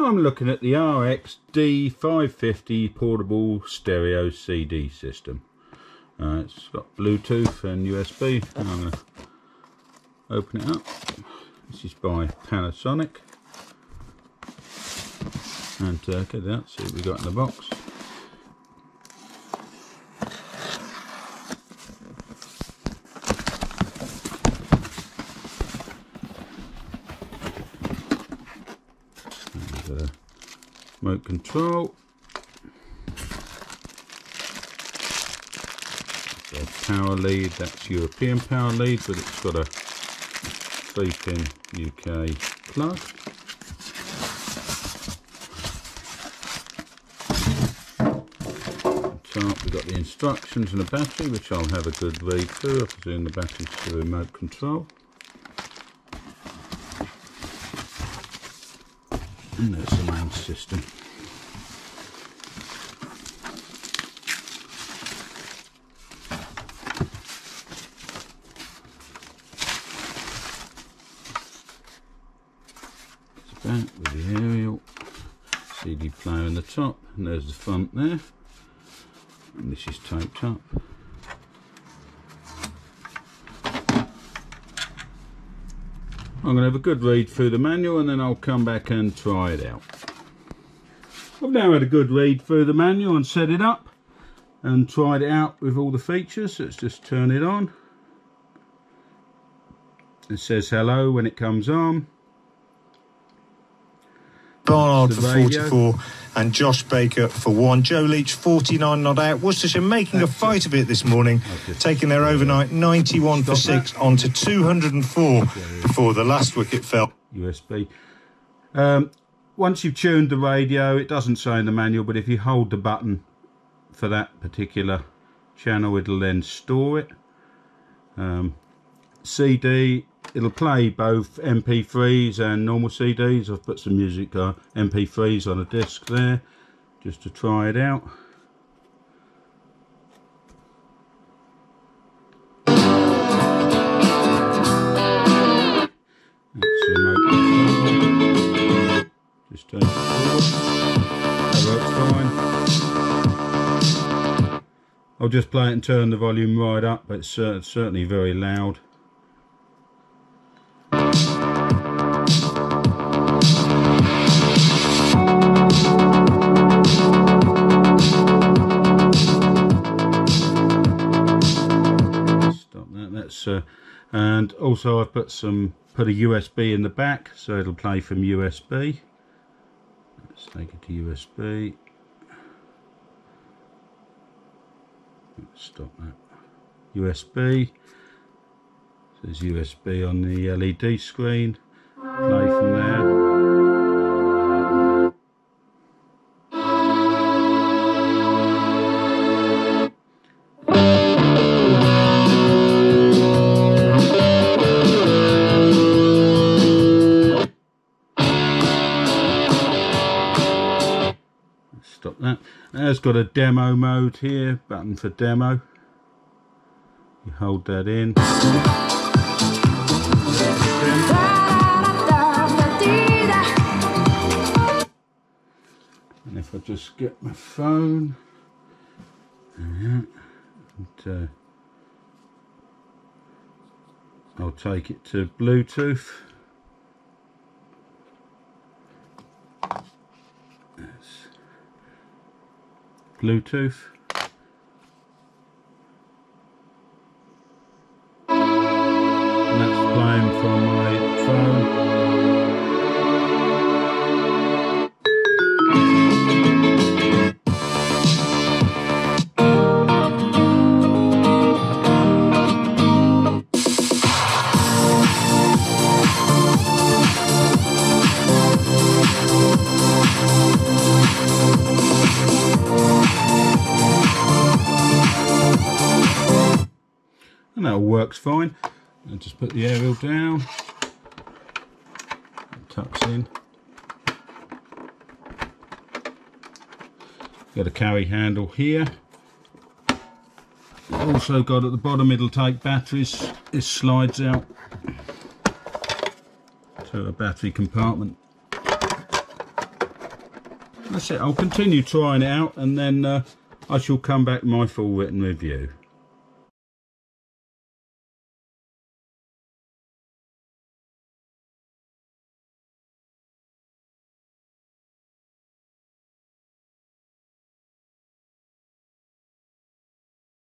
I'm looking at the RX D550 portable stereo CD system. Uh, it's got Bluetooth and USB. I'm going to open it up. This is by Panasonic. And uh, get that, see what we got in the box. And, uh, remote control. The power lead, that's European power lead, but it's got a 3 pin UK plug. We've got the instructions and the battery, which I'll have a good read through. I presume the battery's the remote control. Mm, and there's the main system. It's back with the aerial CD player in the top, and there's the front there. And this is taped up. I'm going to have a good read through the manual and then I'll come back and try it out. I've now had a good read through the manual and set it up and tried it out with all the features. Let's just turn it on. It says hello when it comes on. Barnard for 44 and Josh Baker for 1. Joe Leach 49 not out. Worcestershire making a fight of it this morning, taking their overnight 91 for 6 on to 204 before the last wicket fell. USB. Um, once you've tuned the radio, it doesn't say in the manual, but if you hold the button for that particular channel, it'll then store it. Um, CD, it'll play both MP3s and normal CDs. I've put some music, uh, MP3s on a disc there, just to try it out. Just take it forward. That works fine. I'll just play it and turn the volume right up, but it's cer- certainly very loud. And also I've put some put a USB in the back, so it'll play from USB. Let's take it to USB. Stop that. USB. There's USB on the LED screen. Play from there. Stop that. It's got a demo mode here, button for demo. You hold that in. And if I just get my phone, and, uh, I'll take it to Bluetooth. That's Bluetooth. And that's playing from my phone. And works fine. I'll just put the aerial down, tucks in. Got a carry handle here. Also got at the bottom it'll take batteries. This slides out to a battery compartment. that's it. I'll continue trying it out and then uh, I shall come back my full written review.